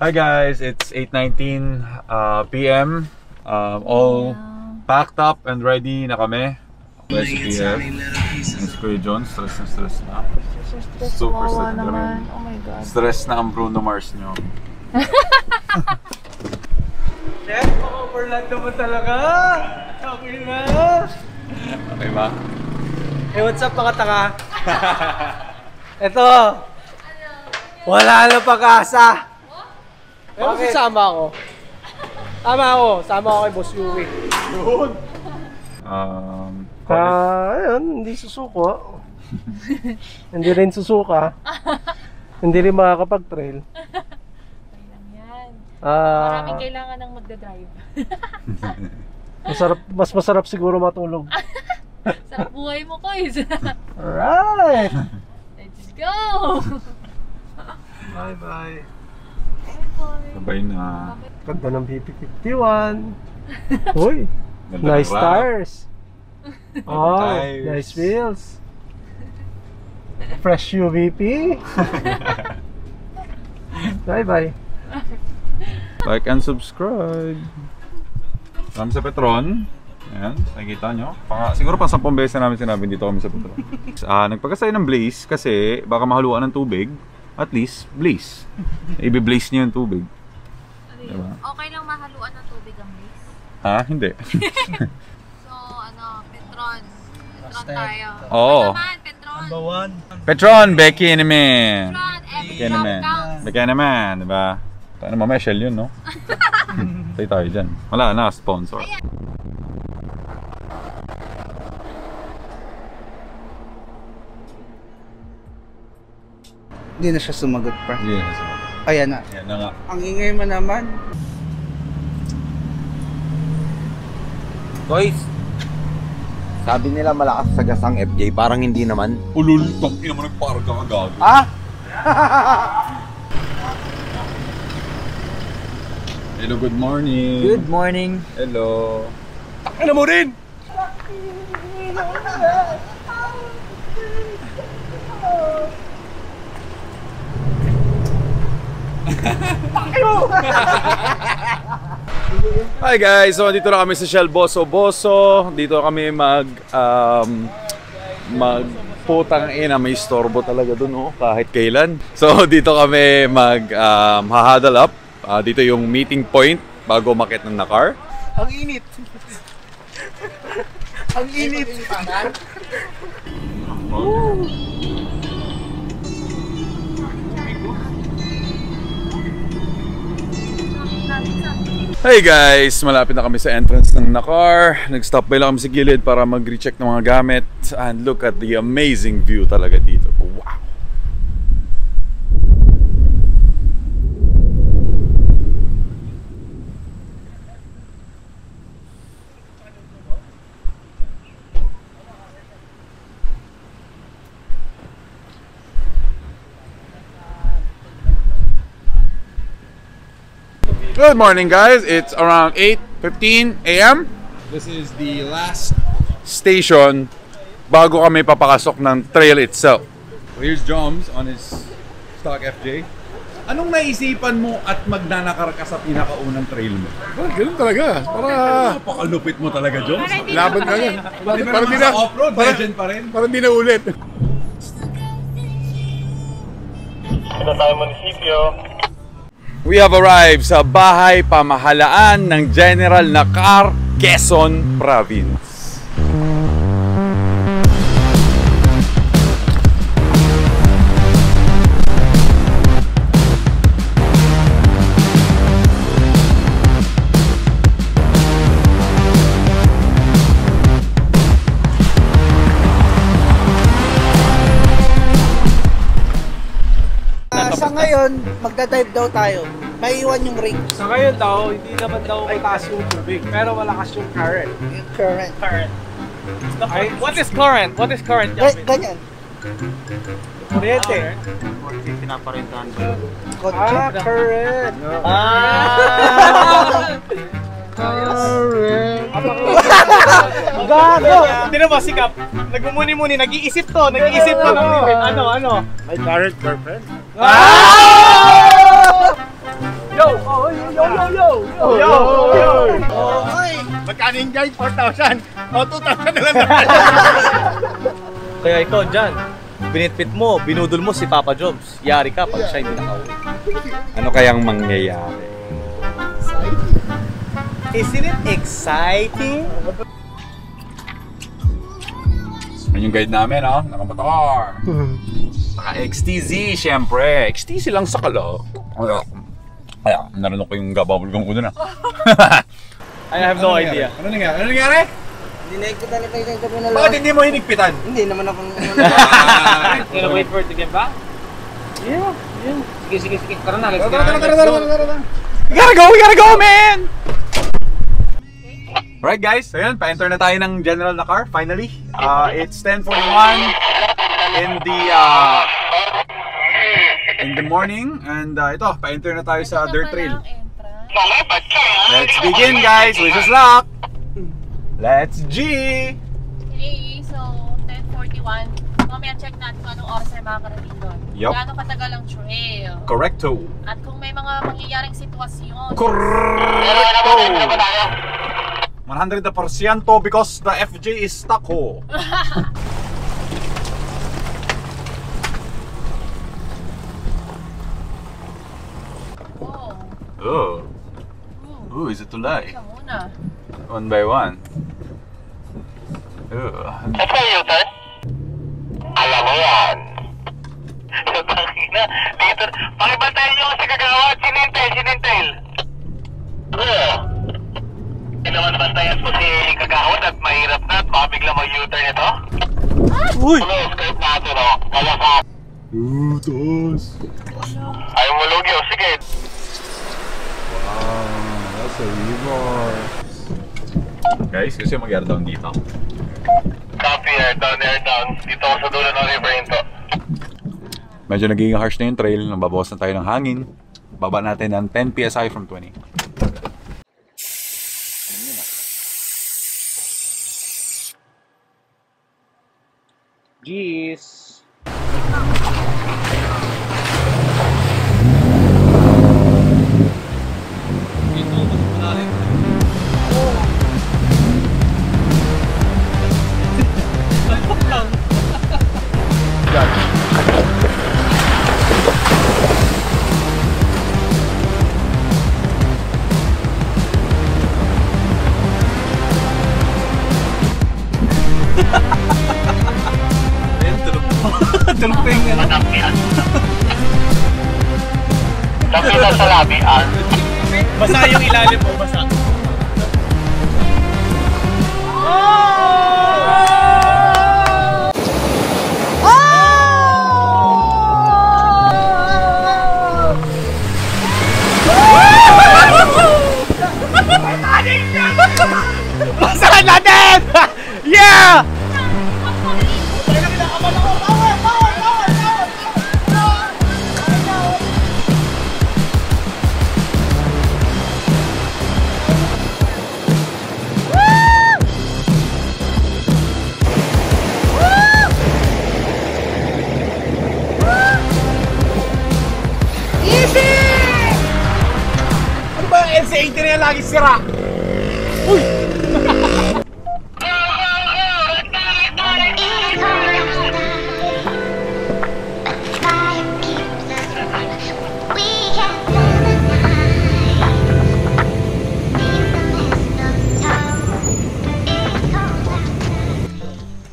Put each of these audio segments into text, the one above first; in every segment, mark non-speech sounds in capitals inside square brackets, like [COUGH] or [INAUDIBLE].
Hi guys, it's 8.19 uh, p.m. Um, all packed up and ready na kami. Si PF. Si Kuya John, stress na stress na. Super Kawawa stress na naman. Oh my God. Stress na ang Bruno Mars nyo. Chef, overland naman talaga! Okay na! Okay ba? Hey, what's up mga tanga? Ito! [LAUGHS] Wala na pag-asa! Pero Bakit? sasama ako. Tama ako, sama ako kay Boss Yui. Um, comment. Ah, ayun, hindi susuko. [LAUGHS] hindi rin susuka. hindi rin makakapag-trail. Yan. Ah, Maraming kailangan ng magdadrive. [LAUGHS] masarap, mas masarap siguro matulog. [LAUGHS] Sarap buhay mo, Koys. Alright! Let's go! Bye-bye. Sabay na. Ganda ng BP51. [LAUGHS] Uy, Ganda ng nice wrap. tires. Oh, tires. nice wheels. Fresh UVP. [LAUGHS] Bye-bye. Like and subscribe. Kami sa Petron. Ayan, nakikita nyo. Pang, siguro pang 10 beses na namin sinabi dito kami sa Petron. [LAUGHS] Ah, nagpagkasay ng blaze kasi baka mahaluan ng tubig. At least, blaze. Ibi-blaze niyo yung tubig. Diba? Okay lang mahaluan ng tubig ang base. Ha? Hindi. [LAUGHS] So, ano, Petron. Petron tayo. Oo. Ano naman, Petron? Petron, Becky naman. Petron, every Becky naman. counts. Becky naman, di ba? Tayo mamaya shell yun, no? [LAUGHS] Tayo tayo dyan. Wala na, sponsor. Hindi na siya sumagot, pa. Hindi na sumagot. Ayan na. Yan na nga. Ang ingay mo naman. Toys, sabi nila malakas sa gasang FJ, parang hindi naman. Ulul, tangin naman nagparga ka gago. Ah! [LAUGHS] Hello, good morning. Good morning. Hello. Ano mo rin? [LAUGHS] Hi guys, so dito na kami sa Shell Boso Boso. Dito kami mag um, mag putang ina may istorbo talaga dun oh, kahit kailan. So [LAUGHS] dito kami mag um, hahadal up. Ah, dito yung meeting point bago makit ng nakar. Ang init. Ang init. Hey guys, malapit na kami sa entrance ng Nakar. Nag-stop by lang kami sa gilid para mag-recheck ng mga gamit. And look at the amazing view talaga dito. Wow! Good morning guys, it's around 8.15 a.m. This is the last station bago kami papakasok ng trail itself. So here's Joms on his stock FJ. Anong naisipan mo at magnanakar ka sa pinakaunang trail mo? Ah, ganun talaga. Para Napakalupit mo talaga, Joms. laban ka yan. Para naman di na, off-road, para, legend pa rin. para di na ulit. We have arrived sa bahay pamahalaan ng General Nakar, Quezon Province. Sa ngayon, magdadive daw tayo. May iwan yung rig. Sa ngayon daw, hindi naman daw mataas yung tubig, pero malakas yung current. Yung current. Current. What is current? What is current, Ga- ganyan. Kuryente. Kotse. Ah, current. [LAUGHS] Gago! Hindi na ba sikap? Nagmumuni-muni, nag-iisip to, nag-iisip to ng limit. Ano, ano? My current girlfriend. Ah! Yo! Yo! Okay. Magkano yung guide? 4,000? O, 2,000 na lang Kaya ikaw dyan, binitpit mo, binudol mo si Papa Jobs. Yari ka pag siya hindi nakauwi. Ano kayang mangyayari? Isn't it exciting? Yan yung guide namin, oh. Nakamotor. Naka XTZ, syempre. XTZ lang sa kalo. Kaya, kaya narinig ko yung gababulgong ko dun, ah. [LAUGHS] I have no idea. Ano nangyari? Ano nangyari? Hindi na kita yung gabi na Bakit lang. hindi mo hinigpitan? Hindi naman ako. [LAUGHS] Gonna wait for it to get back? Yeah, yeah. Sige, sige, sige. Tara na, let's go. tara, tara, tara, tara, tara, tara. We gotta go, we gotta go, man! Alright guys, so yun, pa-enter na tayo ng general na car, finally. Uh, it's 10.41 in the, uh, in the morning. And uh, ito, pa-enter na tayo sa dirt trail. Let's begin guys, wish us luck! Let's G! Okay, so 10.41. Mamaya check natin kung anong oras na makakarating doon. Yup. Gaano katagal ang trail. Correcto. At kung may mga mangyayaring sitwasyon. Correcto! 100% because the FJ is stuck ho. Oh, Oh. ooh, Ooh, is it tulay? muna. One by one. Ugh. Alam mo yan. Tangina, dito, pakibantayan nyo sa kagawad, sinintel, sinintel. Oo. Naman bantayan po si kagawad at mahirap na at baka bigla mag-U-turn ito. Uy! Ano, script natin o, kalakas. Ooh, taas. Ayaw mo lugyo, sige. Wow, that's a river. Guys, kasi mag-air down dito. Copy, air down, air down. Dito ako sa dulo ng river ito. Medyo nagiging harsh na yung trail, nababawas na tayo ng hangin. Baba natin ng 10 PSI from 20. Tapos sa labian. Basa yung ilalim mo, basa. Basahan natin! [LAUGHS] Yeah! Yung LC80 na yan lagi sira? [LAUGHS]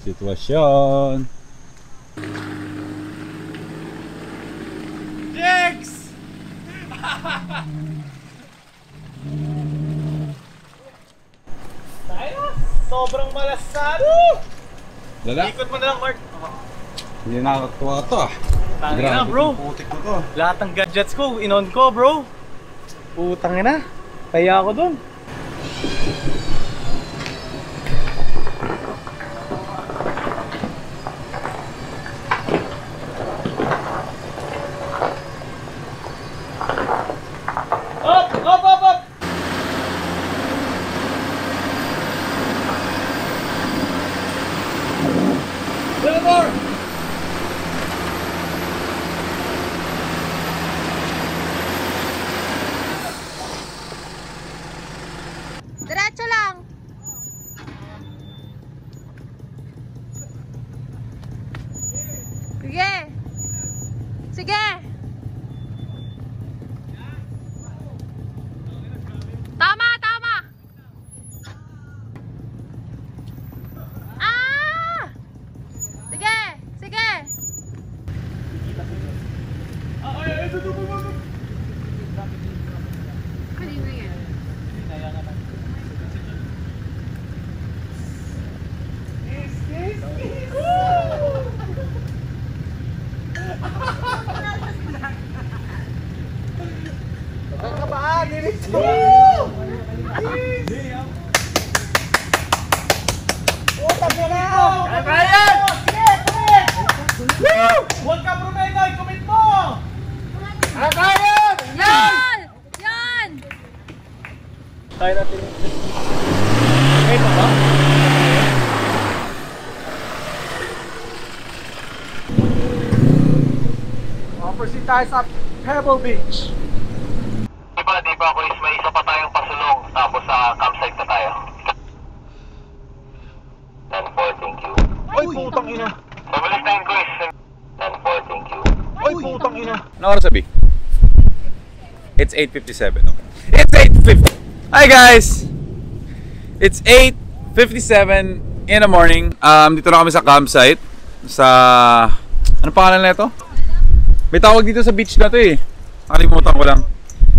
Sitwasyon. Jex! Tayo! Sobrang malasado! Lala, Ikot mo na lang, Mark. hindi nakakatuwa to ah. Tangin na, bro. Putik ko to. Lahat ng gadgets ko, inon ko, bro. Putang ina. Kaya ako dun. Up! Up! Up! Up! Trevor! Huwag ka Brunei, commit mo! Yan! Yan! Tayo natin. Ngayon pa ba? Tayo sa Pebble Beach. Di ba, di ba, Chris, may isa pa tayong pasulong tapos sa campsite na tayo. 10-4, thank you. Ay, putang ina. Pabalik tayo, Chris. 10-4, thank you. Ay, putang ina. Ano oras sabi? It's 8.57. Okay. It's 8.50. Hi guys! It's 8.57 in the morning. Um, dito na kami sa campsite. Sa... Ano pangalan na ito? May tawag dito sa beach na to eh. Nakalimutan ko lang.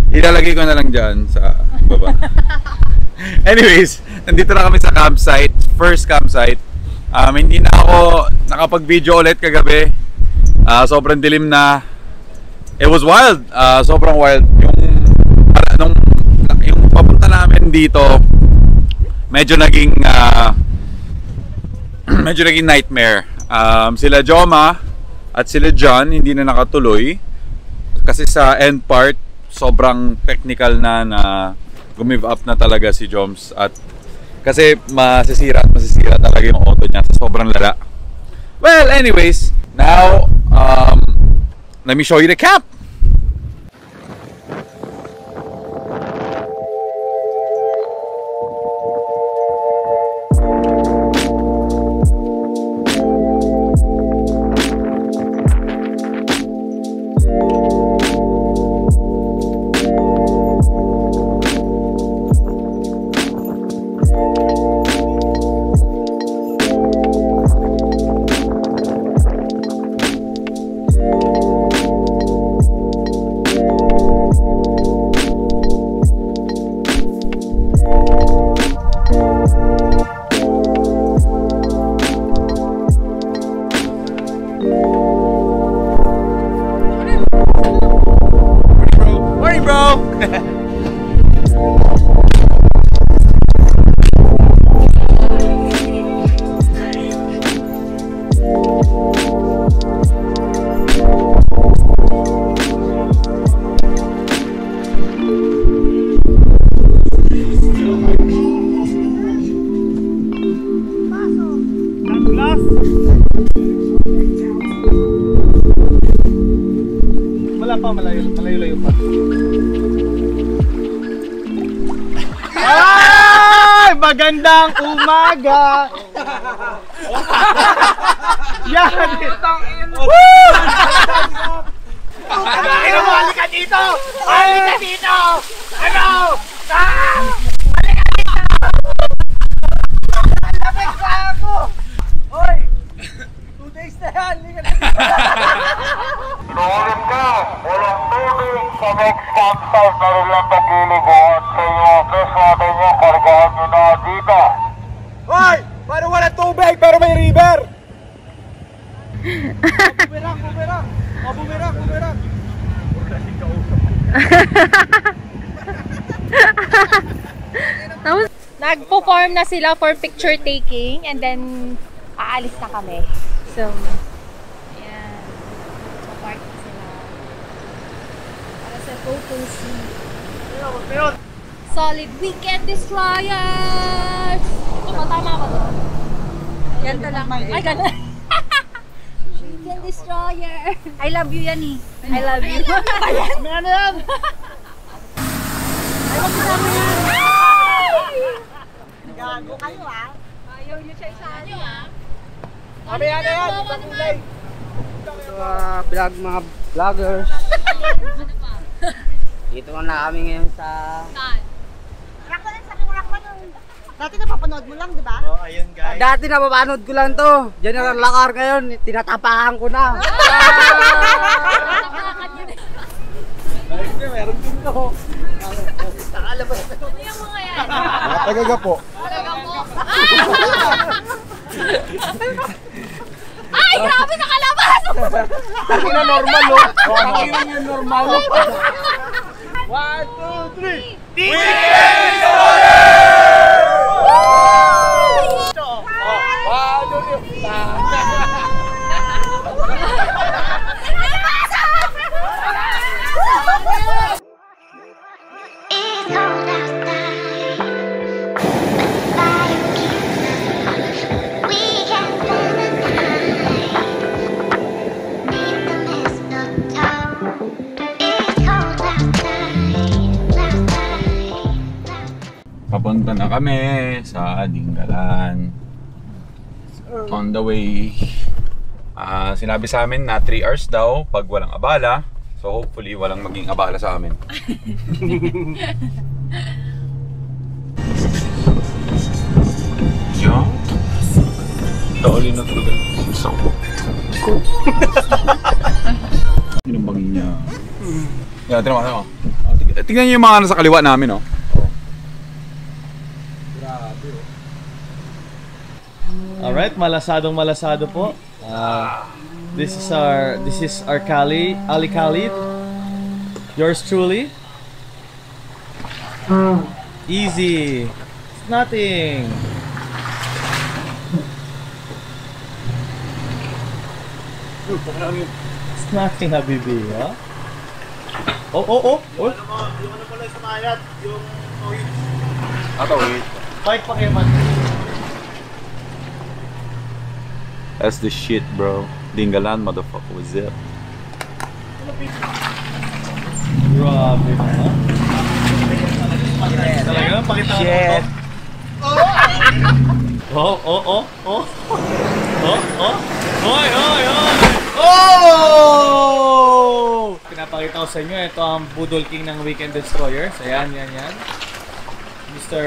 Ilalagay ko na lang dyan sa baba. [LAUGHS] Anyways, nandito na kami sa campsite. First campsite. Um, hindi na ako nakapag-video ulit kagabi. Ah, sobrang dilim na. It was wild. Ah, sobrang wild. Yung para nung yung papunta namin dito, medyo naging ah, [CLEARS THROAT] medyo naging nightmare. Um, sila Joma at sila John hindi na nakatuloy kasi sa end part sobrang technical na na gumive up na talaga si Joms at kasi masisira at masisira talaga yung auto niya sa sobrang lala. Well, anyways, now um, let me show you the camp. 嘿 [LAUGHS] 嘿 umaga! [LAUGHS] Yan! Woo! Ano mo? Halika dito! Halika dito! Ano? Ah! Halika dito! Lapit sa ako! Hoy! Two days na yan! Halika dito! Sulit ka! Walang tubig sa next campsite na rin lang pagliliguan sa inyo. Chris, natin nyo, kargahan nyo na dito. Hoy! Paano wala tubig pero may river? bumerang, bumerang! O, bumerang, bumerang! [LAUGHS] Nagpo-form na sila for picture taking and then aalis na kami. So, ayan. So, park na sila. Para sa photo shoot. Solid Weekend Destroyers! Tama, tama ako doon. Yan lang. Ay, ganun. [LAUGHS] Weekend Destroyer! I love you yan eh. I love you. May ano yan? Ayaw ko namin yan. Gago kayo ah. Ayaw niyo siya isali ah. Kami ano yan? Bawa Isang naman. kulay. Uh, vlog mga vloggers. [LAUGHS] Dito na kami ngayon sa... Saan? Dati napapanood mo lang, di ba? Oh, ayun guys. Dati napapanood ko lang to. General Lakar ngayon, tinatapakan ko na. Nakakan yun eh. Meron din to. Ano yung mga yan? Tagaga po. Talaga mo? Ay, grabe nakalabas! Hindi na normal, oh. Hindi na normal. One, two, three! It's kami sa Dinggalan. On the way. Ah, sinabi sa amin na 3 hours daw pag walang abala. So hopefully walang maging abala sa amin. [LAUGHS] Yo. Tauli na talaga. So. Ko. Yun ang bangin niya. Yeah, tingnan mo. tingnan. Ah, Tingnan niyo yung mga nasa kaliwa namin, oh. Alright, malasadong malasado po. Uh, this is our this is our Kali, Ali Khalid. Yours truly. Easy. It's nothing. It's nothing, Habibi. Huh? Oh, oh, oh. oh. Ato, wait. Fight pa kayo, man. That's the shit, bro. Dingalan, motherfucker. What's up? Grabe naman. Talaga, pakita mo Shit. Oh, oh, oh, oh. Oh, oh. Hoy, hoy, hoy. Oh! Pinapakita ko sa inyo, ito ang Budol King ng Weekend Destroyers. Ayan, yan, yan. Mr.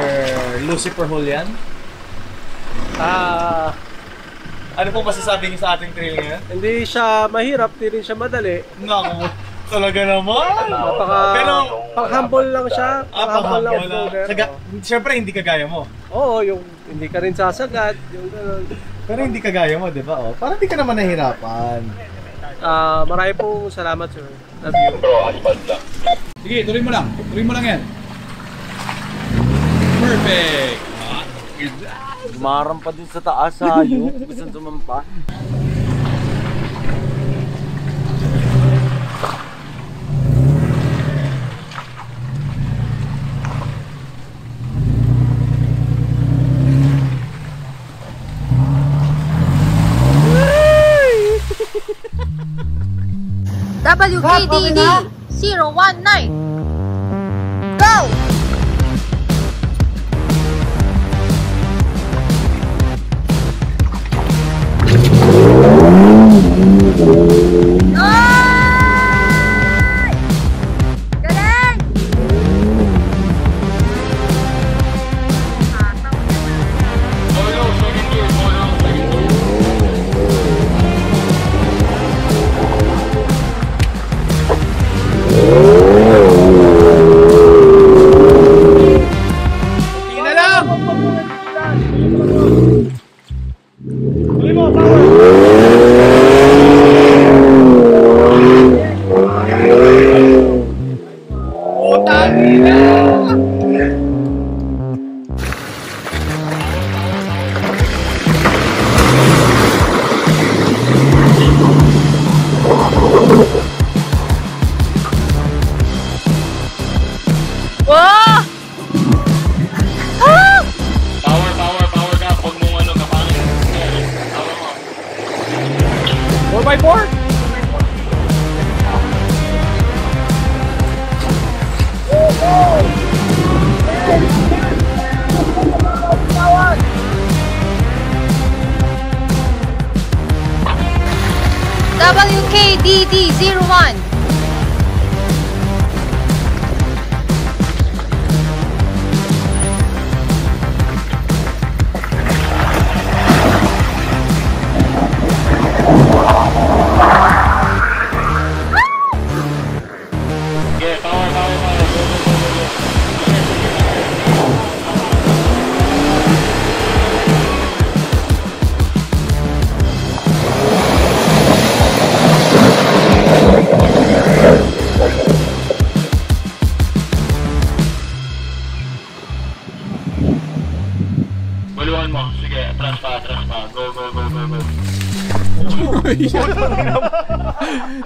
Lucifer Julian. Ah, Ano po masasabi niyo sa ating trail ngayon? hindi siya mahirap, hindi rin siya madali. Naku, talaga naman. Napaka, Pero, pang-humble lang siya. ah, Pang-humble lang offroader. Saga- Siyempre, hindi kagaya mo. Oo, yung hindi ka rin sasagat, yung gano'n. Pero hindi kagaya mo, di ba? Oh, parang hindi ka naman nahihirapan. Ah, marami pong salamat, sir. Love you. Sige, tuloy mo lang. Tuloy mo lang yan. Perfect! Gumarang pa din sa taas ha, [LAUGHS] yung gusto sumampa. WKDD [LAUGHS] 019. Go! Ay!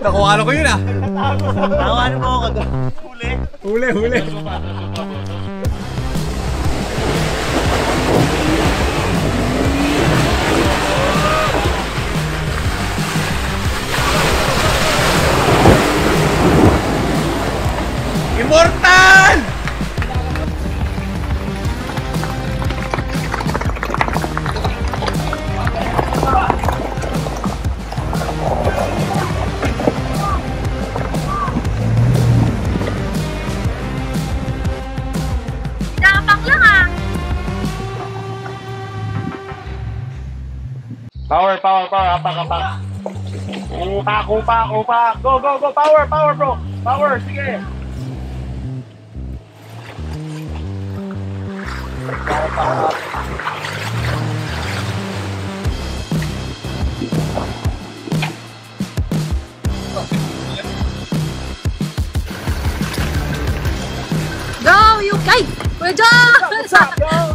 Nakuha ko yun ah. Tawanan mo ako doon. Huli, huli. Immortal! Upak, upak, upak. Go, go, go. Power, power, bro. Power, sige. Go, you guys! Kuya John! Sige,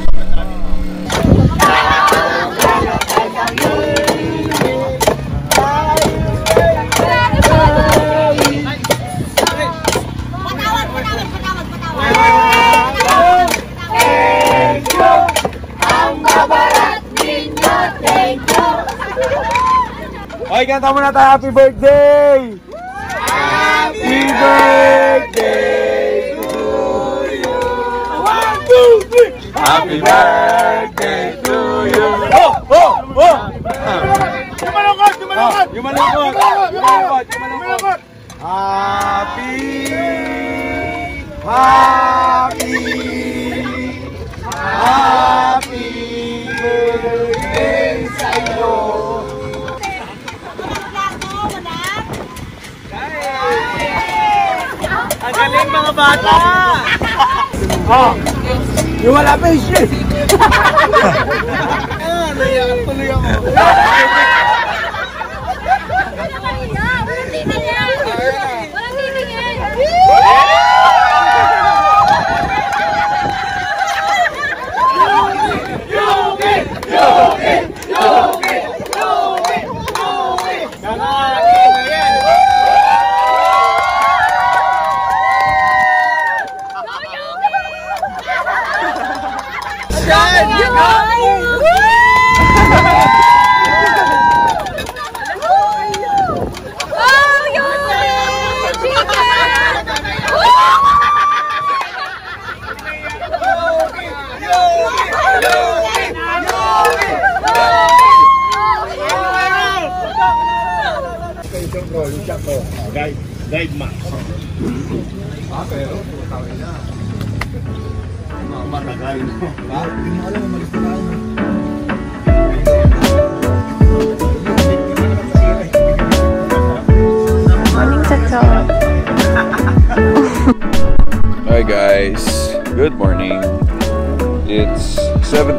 kanta muna tayo. Happy birthday! Happy birthday to you! One, two, three! Happy birthday to you! Oh! Oh! Oh! Yumalungkot! Yumalungkot! Yumalungkot! Yumalungkot! Yumalungkot! Happy! Happy! Happy bata! [LAUGHS] Oh! Yung wala pa yung shit! [LAUGHS] Ah, naiyak tuloy ako. [LAUGHS]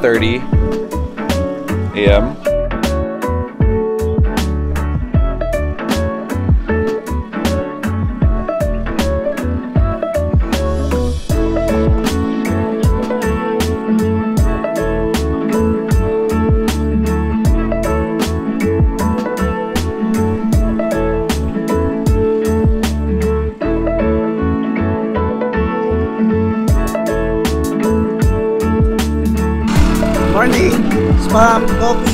7:30 a.m. I'm